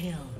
kill.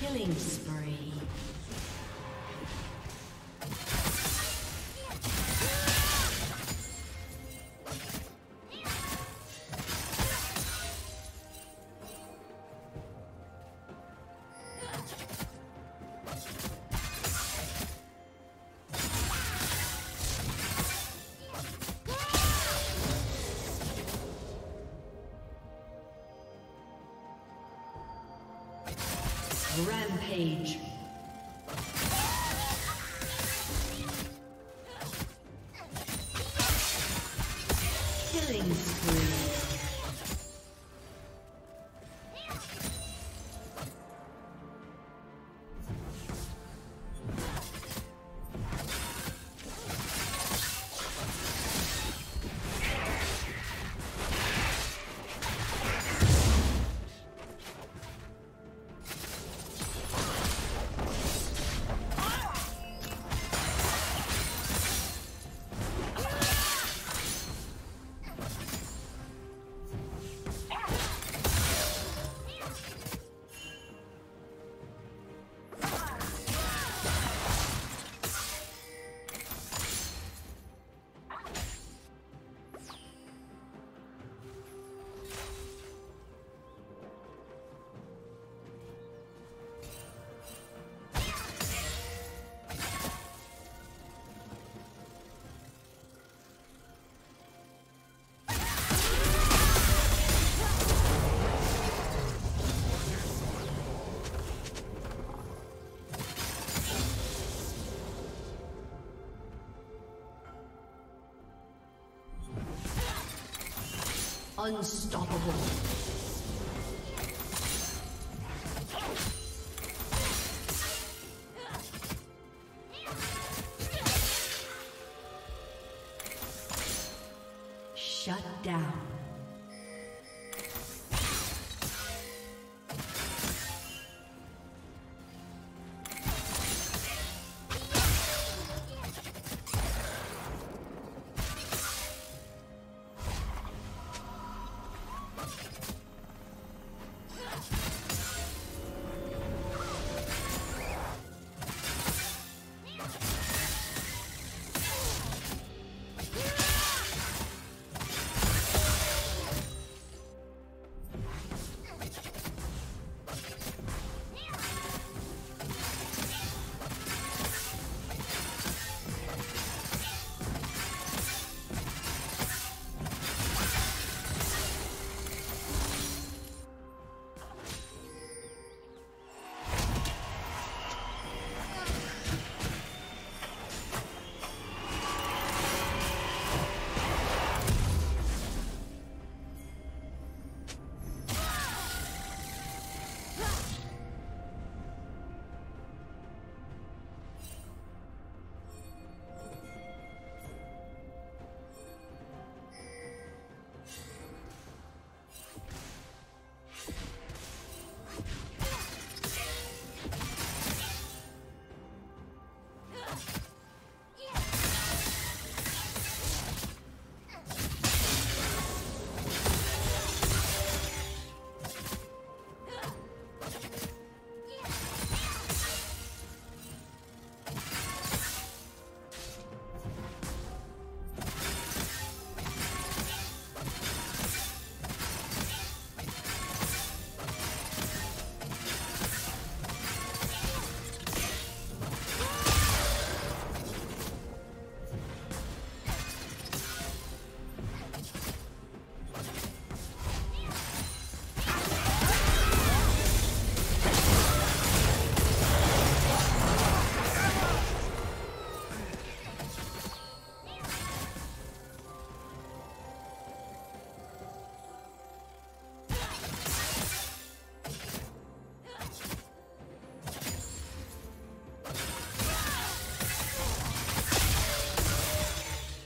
Killing spree. Killing Unstoppable.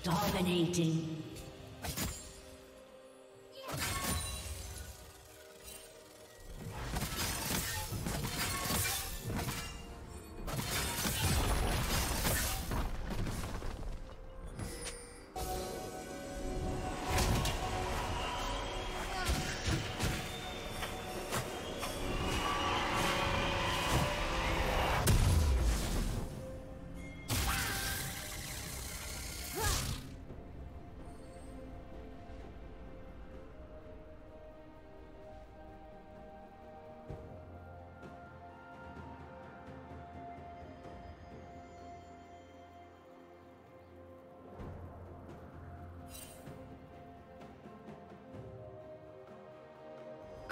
Dominating.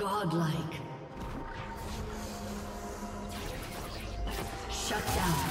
Godlike. Shut down.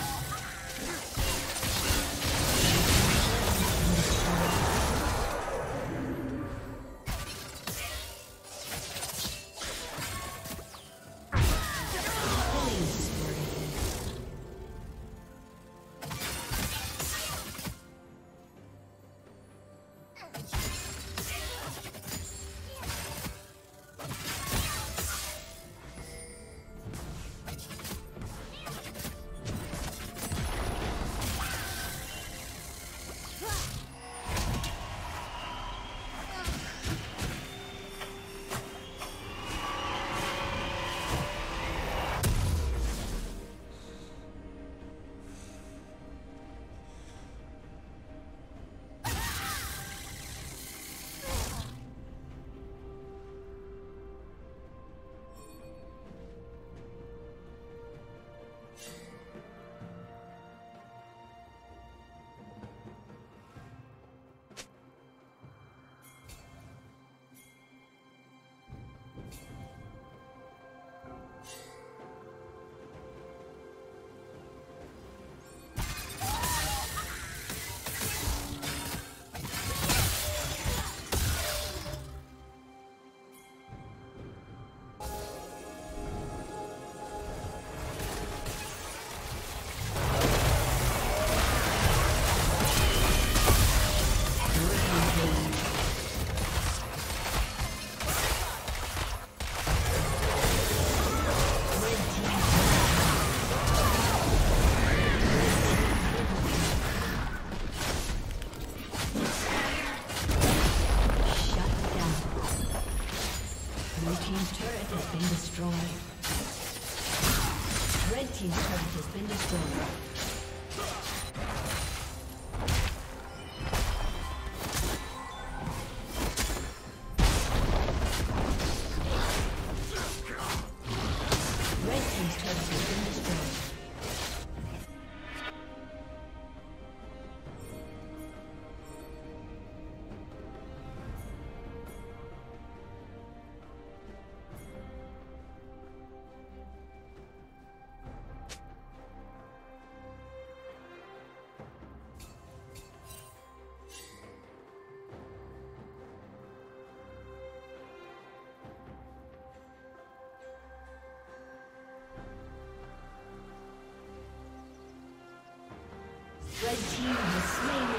Team has slain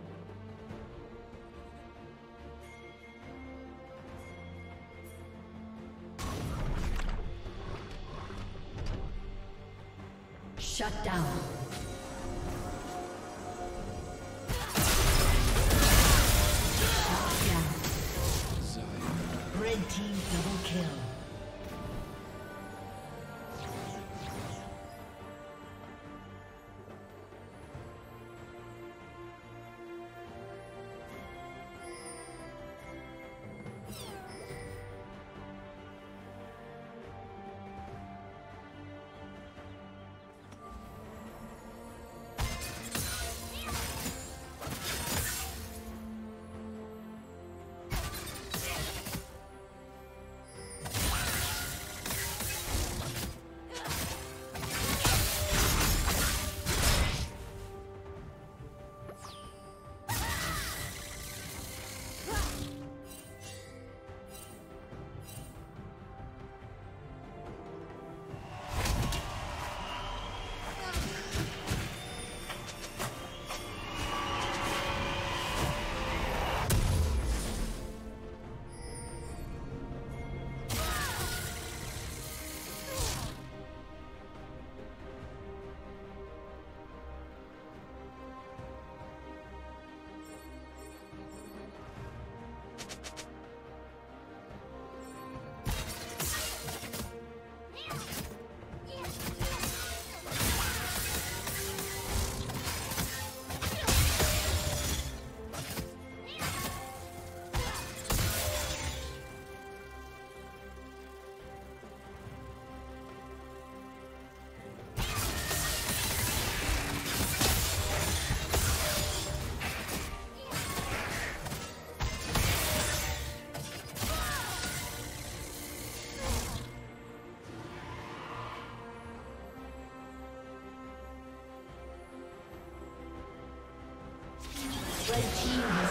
Red team has